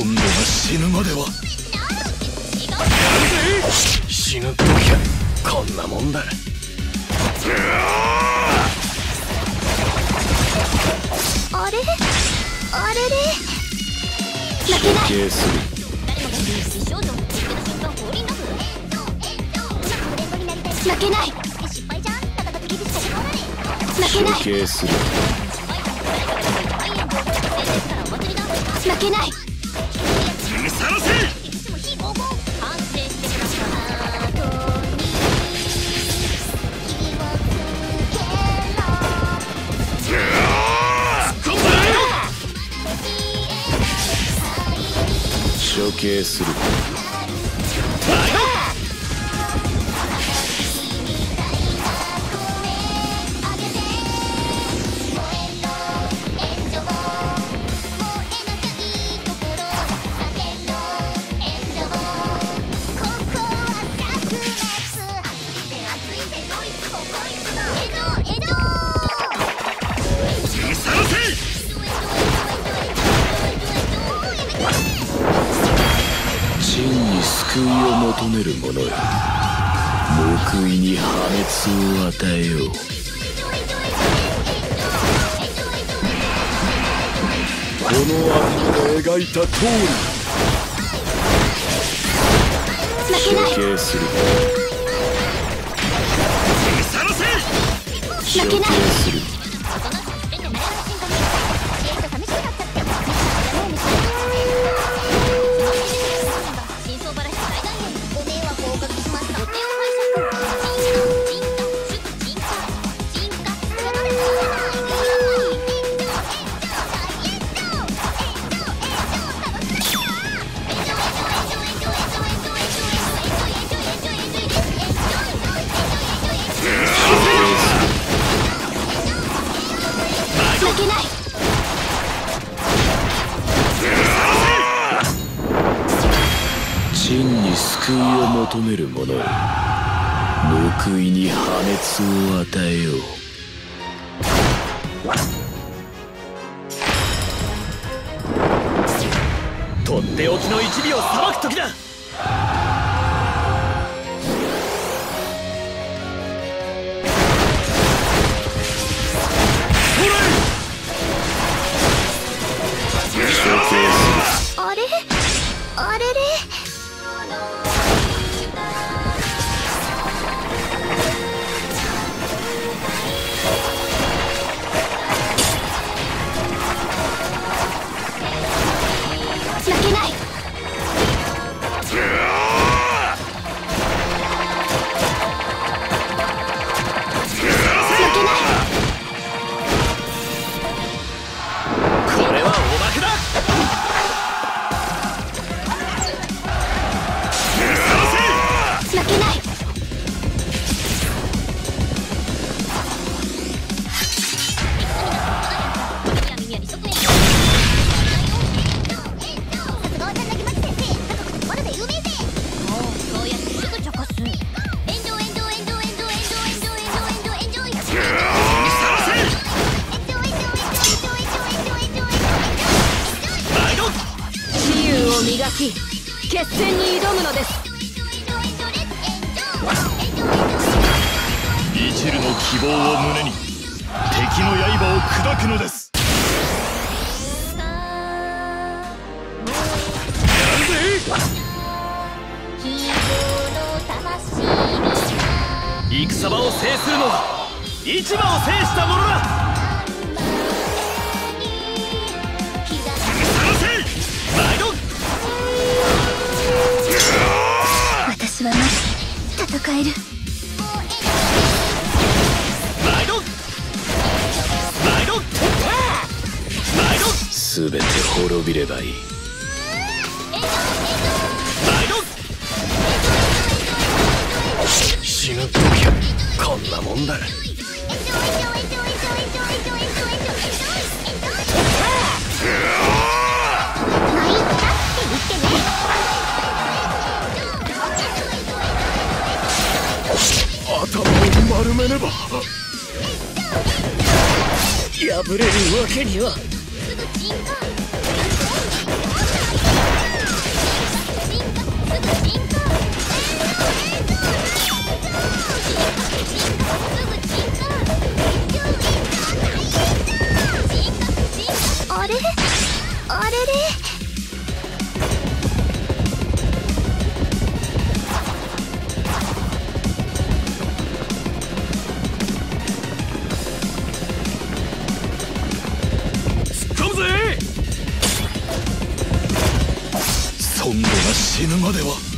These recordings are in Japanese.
死ぬまでは。死ぬ時はこんなもんだ。あれ？あれれ？負けない。る。負けない。負けない。負けない処刑する。める者よ。報いに破滅を与えよう。この悪魔が描いた通り。負けない。処刑する。処刑負けない。するけない。真に救いを求める者よ報いに破滅を与えよう。とっておきの一尾を裁く時だ。のです。戦場を制するのは市場を制した者だ私はまだ戦える全て滅びればいい。死ぬ時はこんなもんだ。頭を丸めねば。破れるわけには。あれ？れ？までは。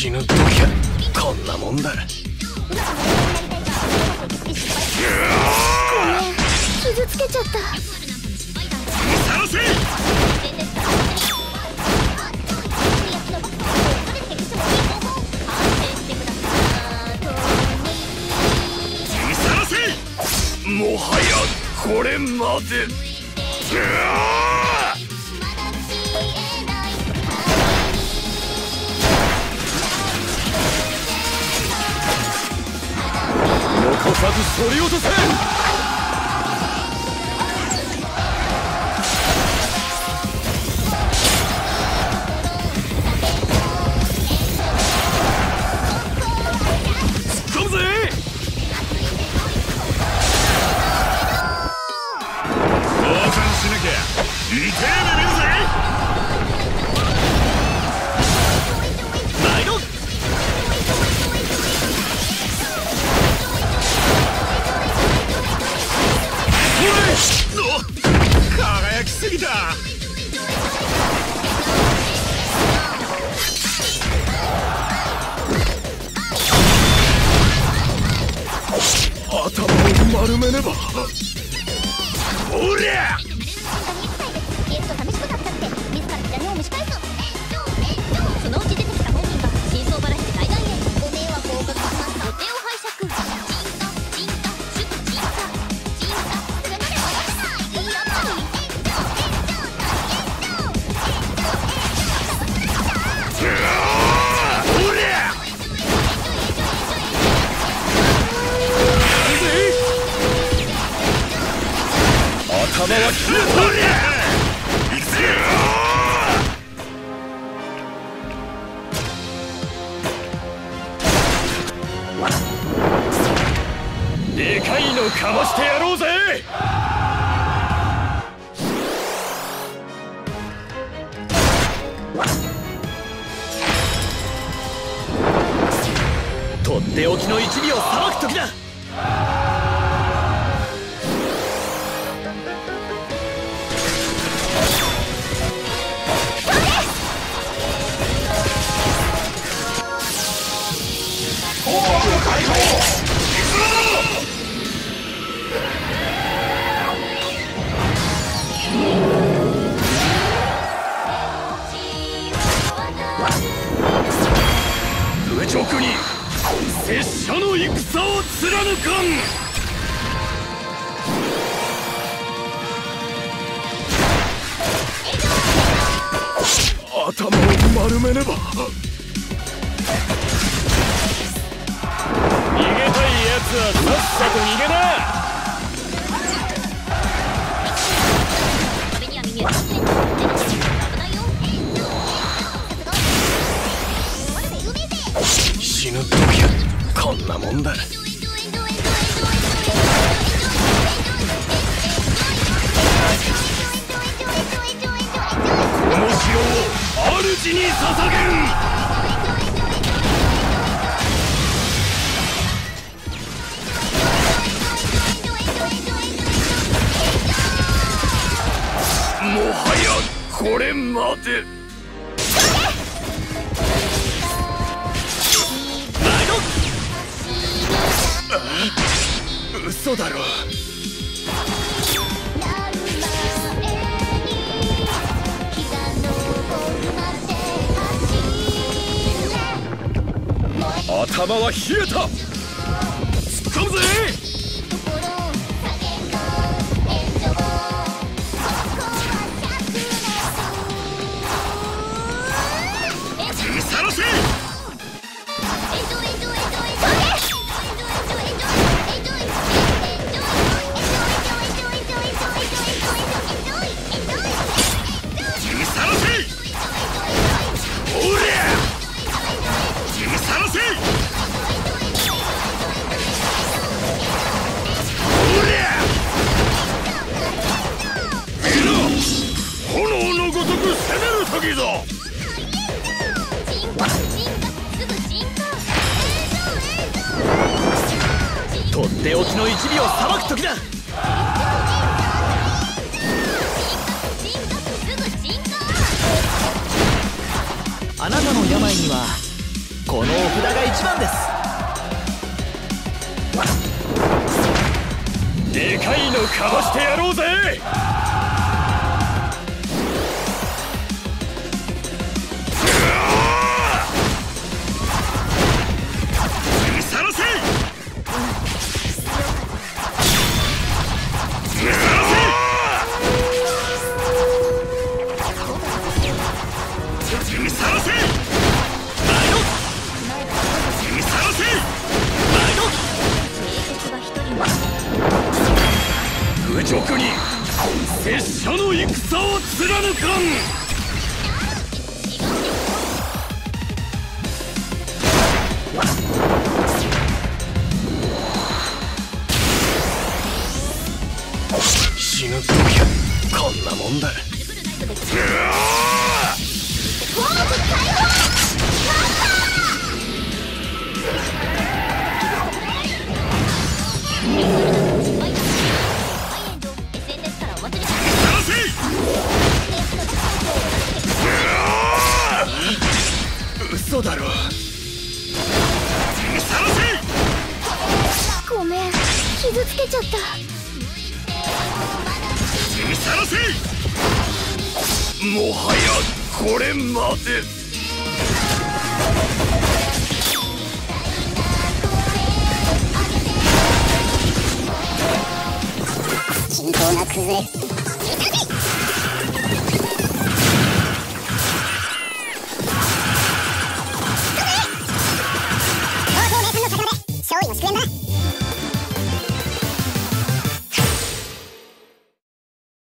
死ぬ時はこんなもんだ傷つけちゃった。もはやこれまで残さずそり落とせねばおりゃ！はでかいのかましてやろうぜ。とっておきの一尾をさばく時だ頭を丸めねば。つはさっさと逃げな。死ぬ時こんなもんだ。この城を主に捧げる。これまで嘘だろ。頭は冷えた。突っ込むぜ。とっておきの一尾をさばく時だ。あなたの病にはこのお札が一番です。でかいのかわしてやろうぜ。直に拙者の戦を貫かん死ぬ時こんなもんだまで。均等な崩れ